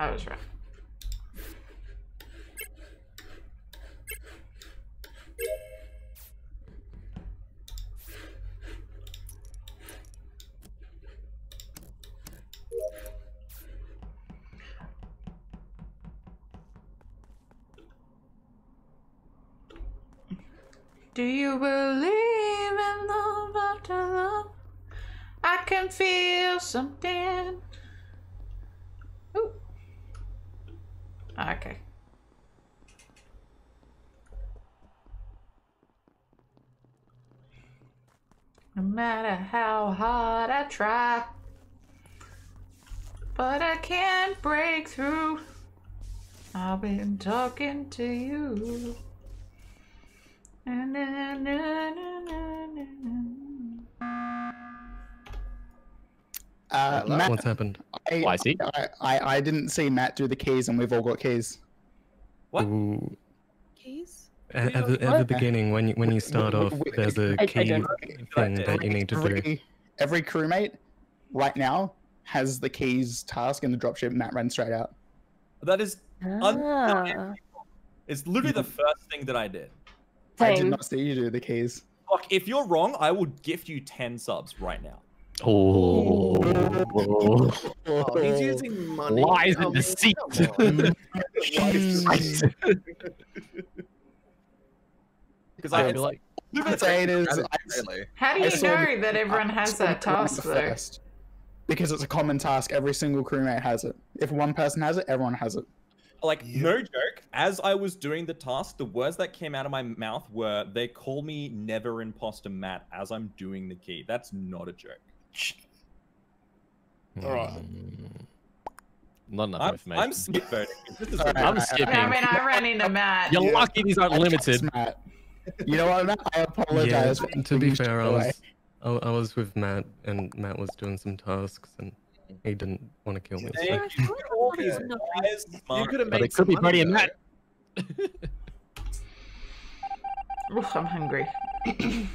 I was right. Do you believe in love after love? I can feel something. Ah, okay. No matter how hard I try, but I can't break through. I've been talking to you. Na, na, na, Uh, Matt, What's happened? I, Oh, I see. I, I, I didn't see Matt do the keys, and we've all got keys. What? Ooh, Keys? at, at the, at the beginning, when you, when you start off, there's a key thing that you need to do. Every, every crewmate right now has the keys task in the dropship. Matt ran straight out. That is, Ah, it's literally the first thing that I did. I did not see you do the keys. Fuck, if you're wrong, I will gift you 10 subs right now. Oh. Oh, he's using money. Lies I and mean, deceit. Because I I would be like, I'd say it is. Really, I, really. How do you know the- that everyone I has saw that task though? first. Because it's a common task. Every single crewmate has it. If one person has it, everyone has it. like no joke as i was doing the task the words that came out of my mouth were they call me never imposter matt as i'm doing the key that's not a joke Alright. mm, Not enough i'm, information. I'm skip voting 'cause this is Alright, a- I'm alright, skipping. Yeah, I mean, I ran into Matt. You're Yeah. lucky these aren't I limited. Matt. You know what, Matt? I apologize. for to be fair, I was, I, I was with Matt, and Matt was doing some tasks, and he didn't want to kill me. So. You all these Yeah. wise, You could have made But made it could be some Freddie money, and. Matt. Oof, I'm hungry.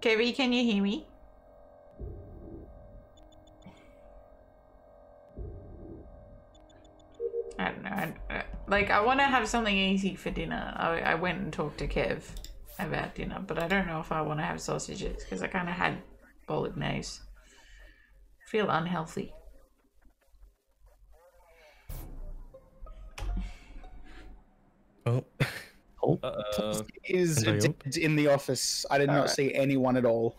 Kevy, can you hear me? I don't know. I, I- like, I want to have something easy for dinner. I, I went and talked to Kev about dinner, but I don't know if I want to have sausages because I kind of had bolognese. Feel unhealthy. Oh, Uh, Is And I hope- dead in the office. I did not Alright. see anyone at all.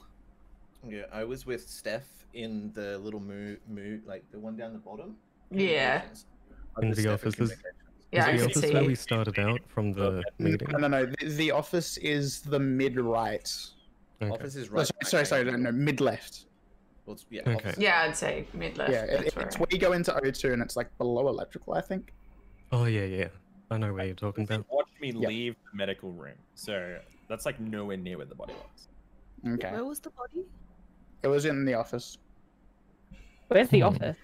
Yeah, I was with Steph in the little moo moo, like the one down the bottom. Yeah. Communications. I was In the Steph office is- communications. Yeah, I is the can office see where we started out from the meeting? No, no, no. The, the office is the mid right. Okay. Office is right. sorry, sorry, sorry, no, no, mid left. Well, it's- yeah, Okay. Yeah. I'd say mid left. Yeah, it, it's where you go into O2 and it's like below electrical, I think. Oh yeah, yeah. I know where you're talking about. Watch me Yeah. leave the medical room, so that's like nowhere near where the body was. Okay. Where was the body? It was in the office. Where's the Hmm. office?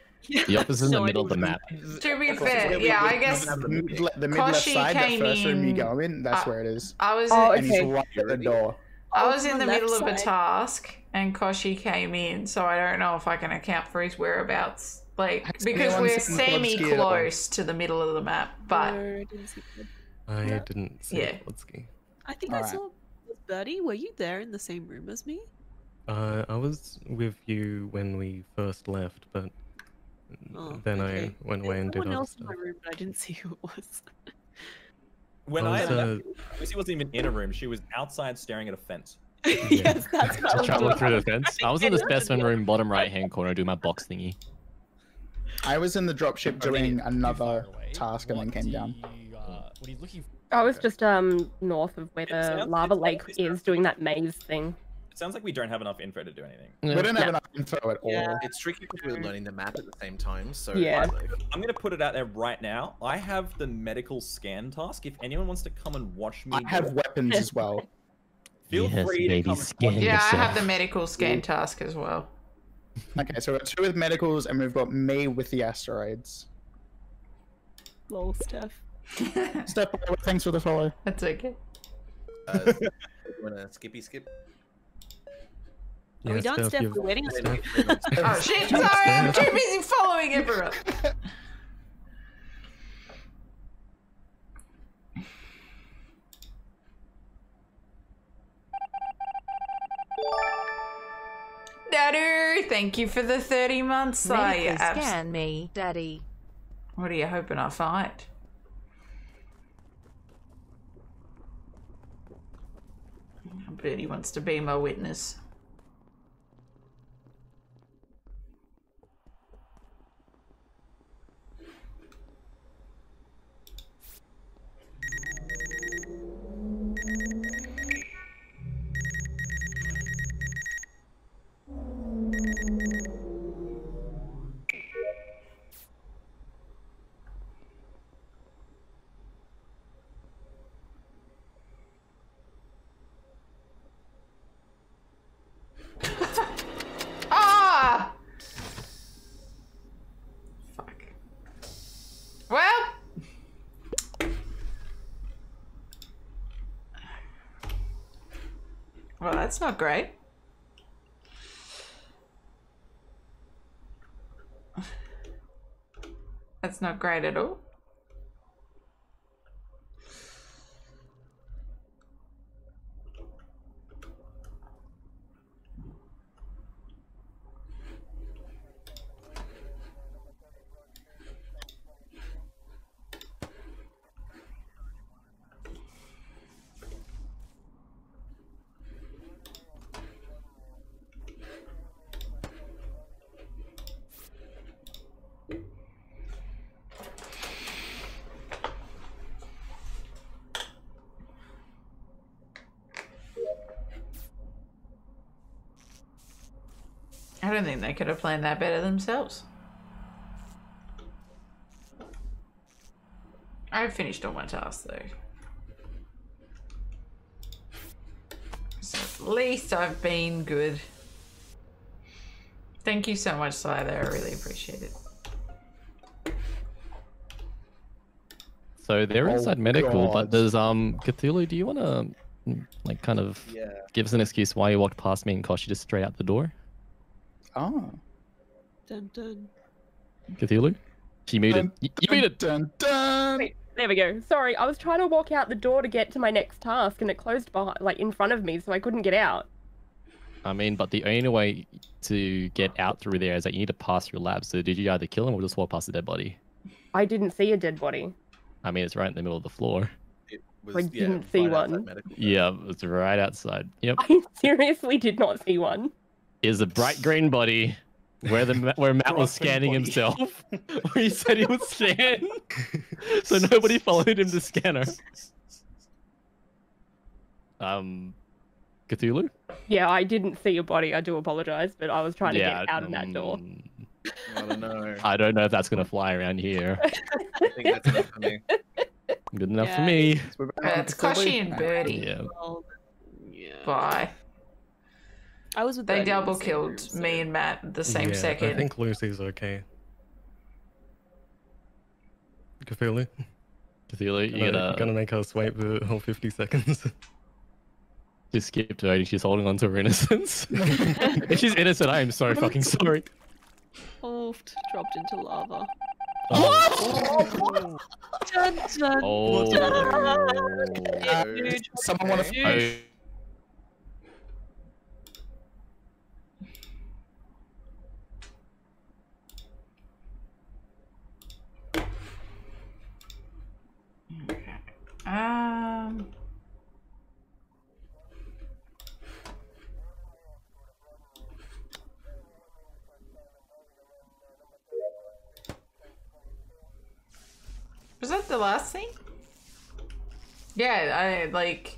The office is in the middle of the map. To be fair, it's- yeah, I guess the mid, le- the mid left side, the came first room you go in, that's uh, where it is. I was Oh, And he's okay. right at the door. I Oh, was in the the middle left of a task and Kochie came in, so I don't know if I can account for his whereabouts. Like Has because we're semi Plodski at all? close to the middle of the map, but No, I didn't see that. I Yeah. didn't see Yeah. Plodski. I think I Alright. saw was Bertie. Were you there in the same room as me? Uh, I was with you when we first left, but Oh, then okay. I went away and did someone other else in my room, but I didn't see who it was. When I I, was, left, uh, Lucy wasn't even in a room; she was outside staring at a fence. yes, that's what I was Traveling through the fence. I was in the specimen room, bottom right hand corner, doing my box thingy. I was in the dropship Are doing another task and then came down. uh, what are you looking? I was just um north of where the lava lake is, doing that maze thing. It sounds like we don't have enough info to do anything. We don't have Yeah. enough info at all. Yeah. It's tricky because we're learning the map at the same time. So Yeah. like, I'm gonna put it out there right now. I have the medical scan task. If anyone wants to come and watch me, I do have weapons as well. feel Yes, free baby, to come. scan watch yeah, I have the medical scan task as well. Okay, so we've got two with medicals, and we've got me with the asteroids. Lol, Steph. Step by, thanks for the follow. That's okay. Uh, you wanna skippy skip? Are we Yeah, done, Steph, Steph? you've- We're waiting on you. Oh shit! Sorry, I'm too busy following everyone. Daddy, thank you for the 30 months. I abs- scan me, daddy. What are you hoping I find? Bertie wants to be my witness. Well, that's not great. That's not great at all. Don't think they could have planned that better themselves. I've finished all my tasks though. So at least I've been good. Thank you so much, Slyther. I really appreciate it. So they're Oh, inside medical, God. but there's um Cthulhu. Do you want to like kind of Yeah. give us an excuse why you walked past me and cost you just straight out the door? Oh. Dun dun. Cthulhu, she muted. You, you it. Dun dun. Wait, there we go. Sorry, I was trying to walk out the door to get to my next task, and it closed behind, like in front of me, so I couldn't get out. I mean, but the only way to get out through there is that you need to pass your lab. So did you either kill him or just walk past the dead body? I didn't see a dead body. I mean, it's right in the middle of the floor. It was, I yeah, didn't see right outside one. Yeah, it's right outside. Yep, I seriously did not see one. Is a bright green body where the where Matt was scanning body. himself. where he said he would scan, so nobody followed him to scanner. Um, Cthulhu. Yeah, I didn't see your body. I do apologize, but I was trying to yeah, get out of that door. um, I don't know. I don't know if that's gonna fly around here. I think that's enough for me. Good enough for me. So we're back Uh, it's Cthulhu. Kochie and Bertie. Yeah. Well, yeah. Bye. I was with They Bertie in the double killed room, so- me and Matt the same yeah, second. I think Lucy's okay. Cthulhu, Cthulhu, you gonna, gotta, gonna make us wait for whole 50 seconds. just skip voting. She's holding on to her innocence. if she's innocent, I am so fucking sorry. Oh, dropped into lava. Oh. Dun, dun. Oh. Uh, someone want to Um. Was that the last thing? Yeah, I like.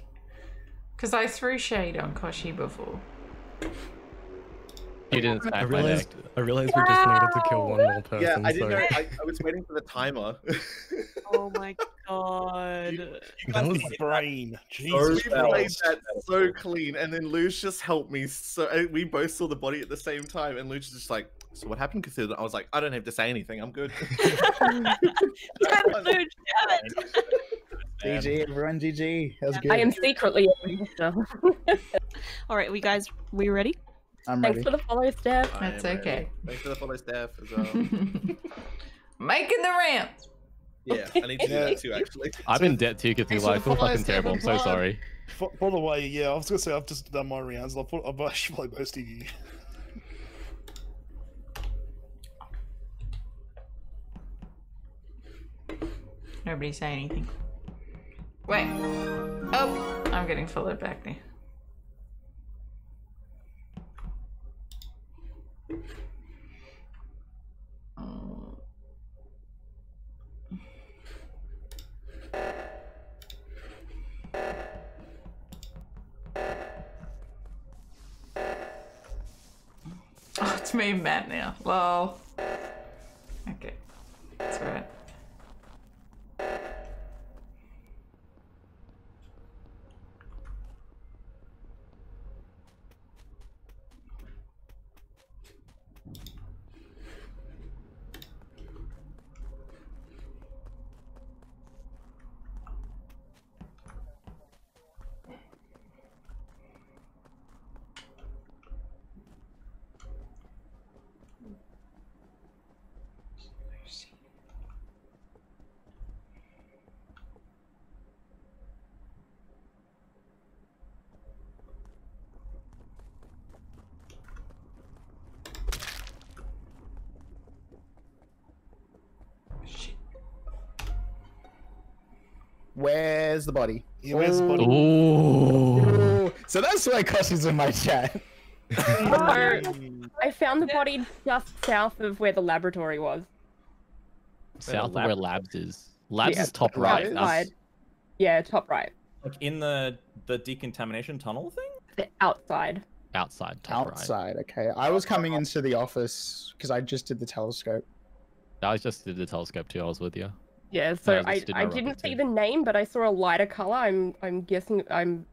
Because I threw shade on Kochie before. You didn't I smack my neck. realized I realized we just needed to kill one more person. Yeah, I didn't so know. I, I was waiting for the timer. Oh my god. You That guys was- Brain. we Jesus. well. played that so clean, and then Luge just helped me. So we both saw the body at the same time, and Luge was just like, "So what happened?" Because I was like, "I don't have to say anything. I'm good." Damn it, Luge, damn it. GG, everyone, GG. That was good. I am secretly a monster. All right, we guys, we ready? I'm ready. Thanks ready. for the follow, Steph. I That's am ready. okay. Thanks for the follow, staff as well. Making the ramp. Yeah, I need to do that too. Actually, I'm in debt too, Thanks Cthulhu. for I feel fucking terrible. I'm so sorry. For, by the way, yeah, I was gonna say I've just done my rounds. I've, put, I've actually played most of you. Nobody say anything. Wait. Oh, I'm getting followed back now. It's me Matt now. Lol. Okay. That's right. Shit. Where's the body? Yeah, where's the body? Ooh. Ooh, So that's why Kochie's in my chat. I found the body just south of where the laboratory was. South of lab- where labs is. Labs Yeah, is top top right. right. That's- Yeah, top right. Like in the the decontamination tunnel thing. The outside. outside, top right. Outside, okay. I was coming into the office because I just did the telescope. I was just did the telescope too. I was with you. Yeah, so I just I, did I didn't see the name, but I saw a lighter color. I'm I'm guessing I'm.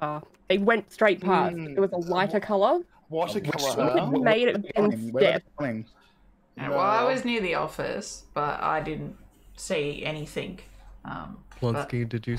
Uh, they went straight past. Mm, It was a lighter color. What a Which color, one? huh? Wh- made it Where were they in coming? Where were they step. coming? Uh, Well, I was near the office, but I didn't see anything. Um, but- did you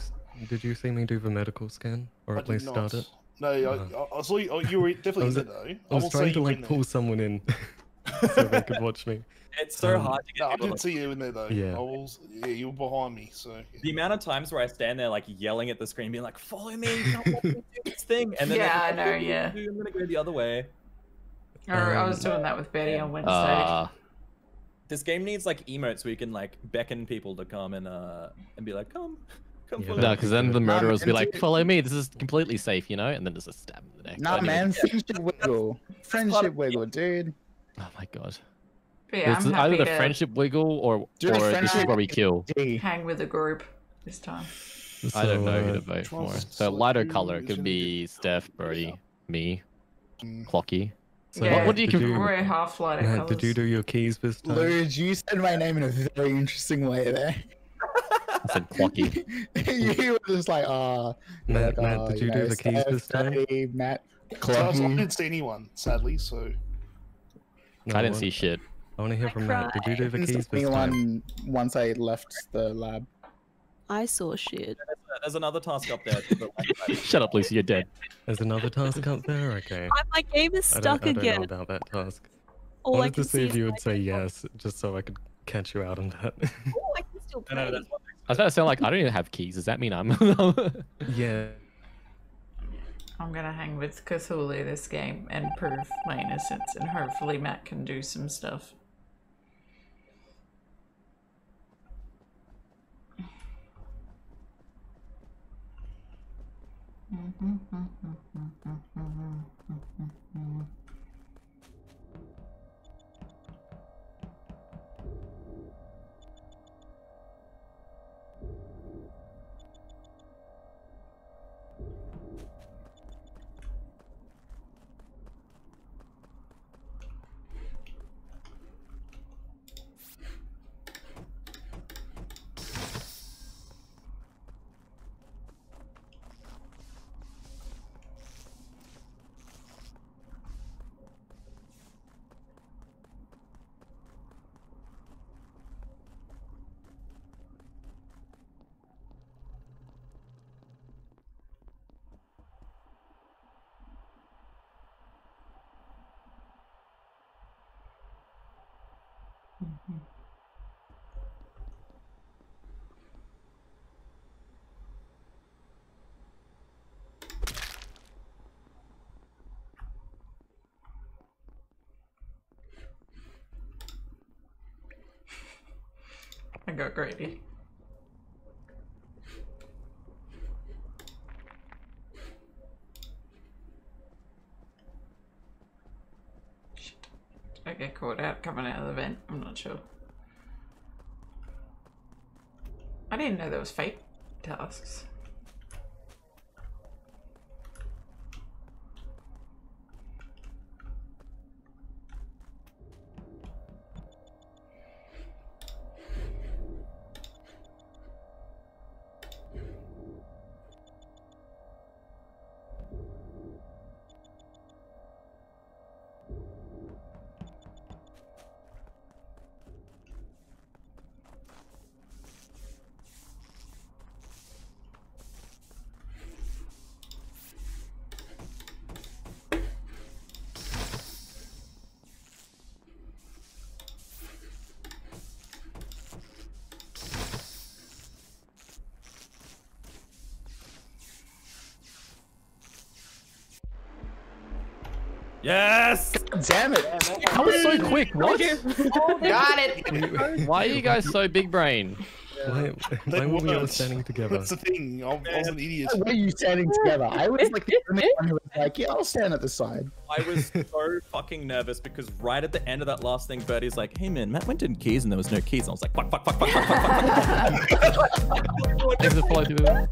did you see me do the medical scan or I at did least start it? No, I, Uh-huh. I, I saw you. Oh, you were definitely I was- in there though. I was will trying to like in there. pull someone in so they could watch me. It's so Um, hard to get No, I didn't to- see you in there though. Yeah. I was, yeah, you were behind me, so. yeah. The amount of times where I stand there like yelling at the screen, being like, "Follow me! Don't want me to do this thing," and then they're Yeah, I like, know, "What do you yeah. do? I'm gonna go the other way. or I was Um, doing that with Betty on Wednesday. Uh, This game needs like emotes where you can like beckon people to come and uh and be like, "Come, come Yeah, no, because then the Nah, murderers will be like, "Follow me. This is completely safe," you know, and then there's a stab in the neck. Nah, man, friendship wiggle. Friendship wiggle, dude. Oh my god. But yeah, This I'm happy either the to friendship wiggle or Do or this is where we kill. Hang with the group this time. I don't So, know who uh, to vote for. So lighter color could be Steph, Bertie, me, Mm. Clocky. So, Yeah. What, what do you did compare? We're half lighter Matt, colours. did you do your keys this time? Luge, you said my name in a very interesting way there. I said Clocky. you were just like, ah. Matt, like, Matt, "Oh, did you know, do the keys Steph, this time? Betty, Matt, So I, didn't see anyone, sadly. So No, I didn't wa- see shit. I want to hear from Matt. Did you do the Didn't keys this time? anyone once I left the lab. I saw shit. There's another task up there. to the left. Shut up, Lucy. You're dead. There's another task up there. Okay. My game is I don't, stuck I don't again. know about that task. I All I wanted can to see see if you would say dead body. yes, just so I could catch you out on that. Oh, I can still No, no, play. that's what I was about to sound like I don't even have keys. Does that mean I'm? yeah. I'm gonna hang with Cthulhu this game and prove my innocence, and hopefully Matt can do some stuff. Mm-hmm. I got greedy. I get caught out coming out of the vent? I'm not sure. I didn't know there was fake tasks. Yes! Damn it! That was so quick. What? Oh, got it! Why are you guys so big brain? Why, why were we all weren't. standing together? That's the thing. I, I was an idiot. Why were you standing together? I was like the only one who was like, yeah, I'll stand at the side. I was so fucking nervous because right at the end of that last thing, Bertie's like, "Hey man, Matt went in keys and there was no keys." And I was like, "Fuck, fuck, fuck, fuck, fuck, fuck, fuck, fuck." Thanks for following through.